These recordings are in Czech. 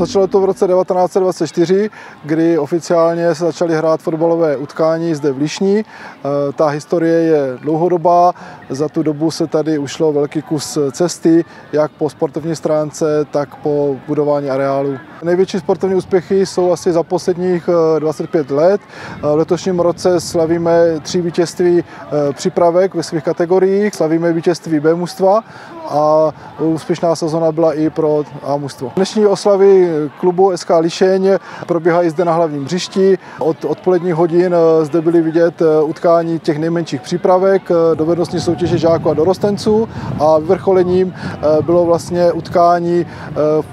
Začalo to v roce 1924, kdy oficiálně se začaly hrát fotbalové utkání zde v Lišní. E, ta historie je dlouhodobá, za tu dobu se tady ušlo velký kus cesty, jak po sportovní stránce, tak po budování areálu. Největší sportovní úspěchy jsou asi za posledních 25 let. V letošním roce slavíme tři vítězství připravek ve svých kategoriích, slavíme vítězství B mužstva a úspěšná sezona byla i pro A mužstvo. Dnešní oslavy klubu SK Lišeň probíhají zde na hlavním hřišti. Od odpoledních hodin zde byly vidět utkání těch nejmenších přípravek, dovednostní soutěže žáků a dorostenců a vyvrcholením bylo vlastně utkání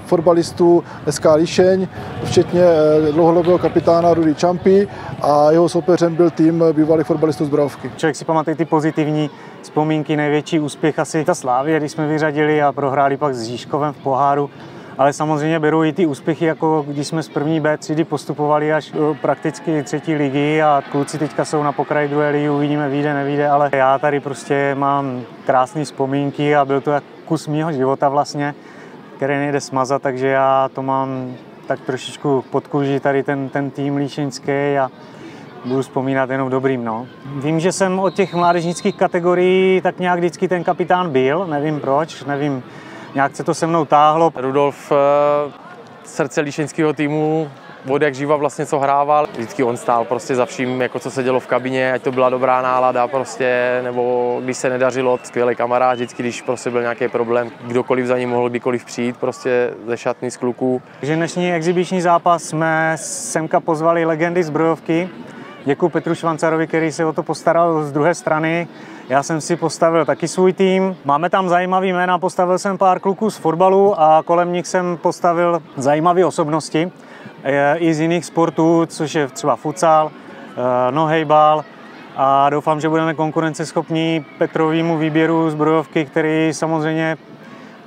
fotbalistů SK Lišeň, včetně dlouhodobého kapitána Rudy Čampy a jeho soupeřem byl tým bývalých fotbalistů z Brovky. Člověk si pamatuje ty pozitivní vzpomínky, největší úspěch asi ta Slávě, když jsme vyřadili a prohráli pak s Žížkovem v poháru. Ale samozřejmě beru i ty úspěchy, jako když jsme z první B třídy postupovali až do prakticky třetí ligy a kluci teďka jsou na pokraji druhé ligy, uvidíme, vyjde, nevíde, ale já tady prostě mám krásné vzpomínky a byl to jak kus mýho života vlastně, který nejde smazat, takže já to mám tak trošičku pod kůži tady ten, ten tým líšeňský a budu vzpomínat jenom dobrým. No. Vím, že jsem od těch mládežnických kategorií tak nějak vždycky ten kapitán byl, nevím proč, nevím, nějak se to se mnou táhlo. Rudolf, eh, srdce líšeňského týmu, od jak živa vlastně co hrával. Vždycky on stál prostě za vším, jako co se dělo v kabině, ať to byla dobrá nálada prostě, nebo když se nedařilo, skvělý kamarád, vždycky, když prostě byl nějaký problém, kdokoliv za ním mohl kdykoliv přijít, prostě ze šatny z kluků. Takže dnešní exibiční zápas jsme semka pozvali legendy z Brojovky, Děkuji Petru Švancarovi, který se o to postaral z druhé strany. Já jsem si postavil taky svůj tým. Máme tam zajímavý jména, postavil jsem pár kluků z fotbalu a kolem nich jsem postavil zajímavé osobnosti i z jiných sportů, což je třeba futsal, eh, nohejbal a doufám, že budeme konkurenceschopní Petrovému výběru zbrojovky, který samozřejmě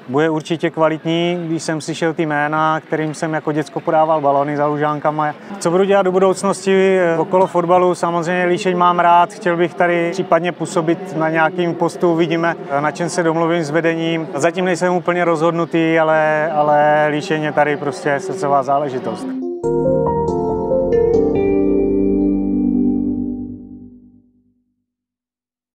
bude určitě kvalitní, když jsem slyšel ty jména, kterým jsem jako děcko podával balony za lužánkama. Co budu dělat do budoucnosti okolo fotbalu, samozřejmě líšeň mám rád, chtěl bych tady případně působit na nějakým postu, uvidíme, na čem se domluvím s vedením. Zatím nejsem úplně rozhodnutý, ale, ale líšeň je tady prostě srdcová záležitost.